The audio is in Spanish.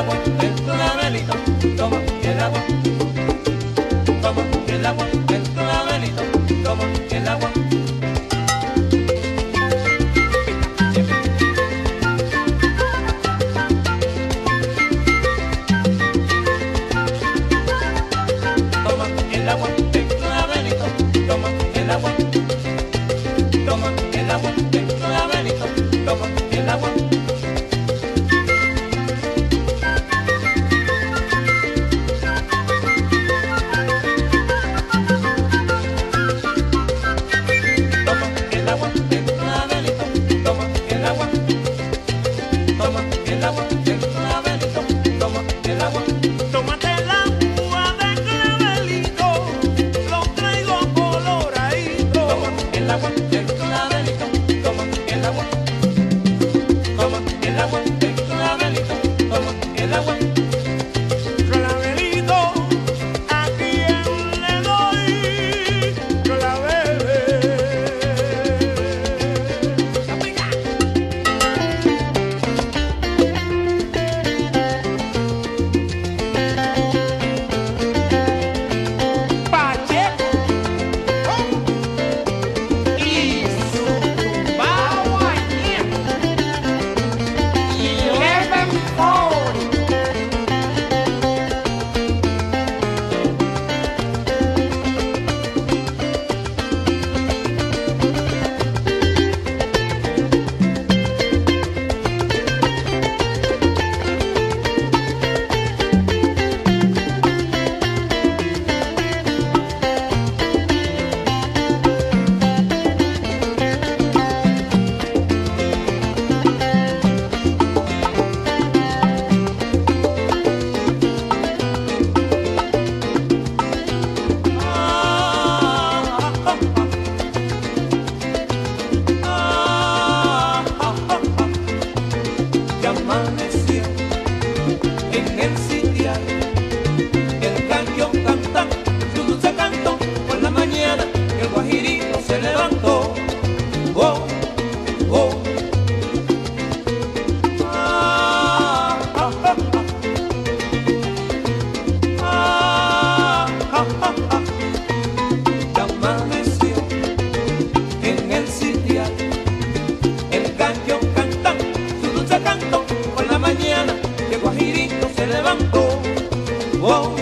agua, es una velita, toma el agua. agua. amanecer. oh.